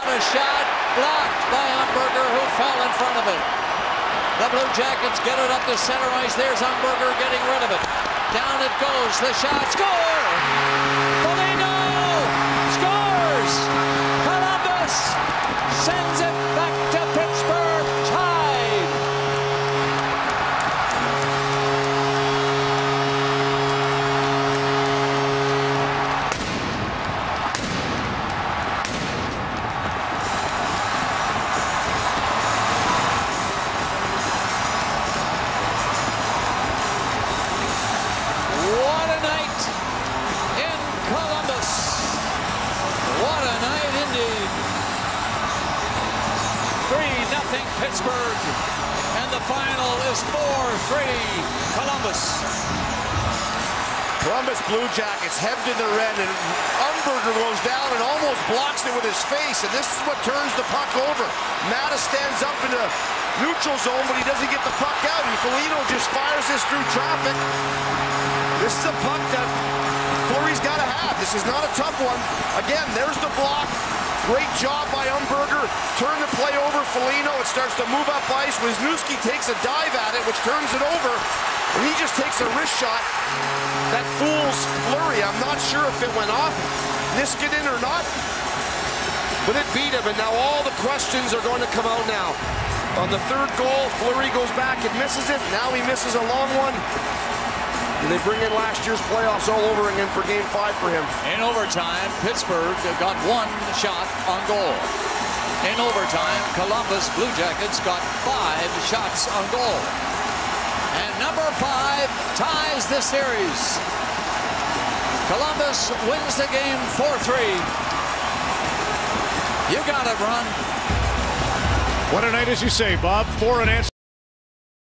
A shot blocked by Umberger, who fell in front of it. The Blue Jackets get it up to center ice. There's Umberger getting rid of it. Down it goes. The shot. Score! Foligno scores! Nothing Pittsburgh. And the final is 4-3 Columbus. Columbus Blue Jackets hebbed in their end, and Umberger goes down and almost blocks it with his face, and this is what turns the puck over. Mattis stands up in the neutral zone, but he doesn't get the puck out, and Foligno just fires this through traffic. This is a puck that Fleury's got to have. This is not a tough one. Again, there's the block. Great job by Umberger. Turn the play over Foligno. It starts to move up ice. Wisniewski takes a dive at it, which turns it over. And he just takes a wrist shot that fools Fleury. I'm not sure if it went off Niskanen or not, but it beat him. And now all the questions are going to come out now. On the third goal, Fleury goes back and misses it. Now he misses a long one. And they bring in last year's playoffs all over again for game five for him. In overtime, Pittsburgh got one shot on goal. In overtime, Columbus Blue Jackets got five shots on goal. And number five ties the series. Columbus wins the game 4-3. You got it, Ron. What a night, as you say, Bob. Four unanswered.